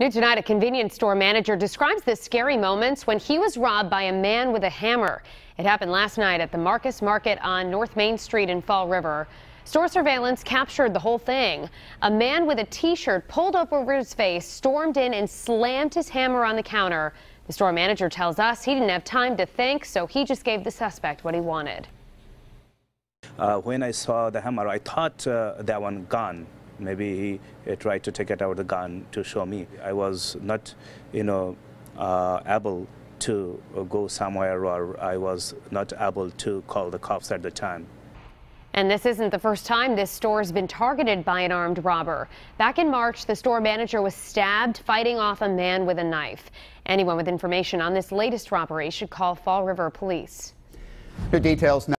New tonight, a convenience store manager describes the scary moments when he was robbed by a man with a hammer. It happened last night at the Marques Market on North Main Street in Fall River. Store surveillance captured the whole thing. A man with a t-shirt pulled up over his face stormed in and slammed his hammer on the counter. The store manager tells us he didn't have time to think, so he just gave the suspect what he wanted. Uh, when I saw the hammer, I thought uh, that one gone maybe he tried to take it out of the gun to show me. I was not, you know, uh, able to go somewhere or I was not able to call the cops at the time. And this isn't the first time this store has been targeted by an armed robber. Back in March, the store manager was stabbed fighting off a man with a knife. Anyone with information on this latest robbery should call Fall River Police. The details now.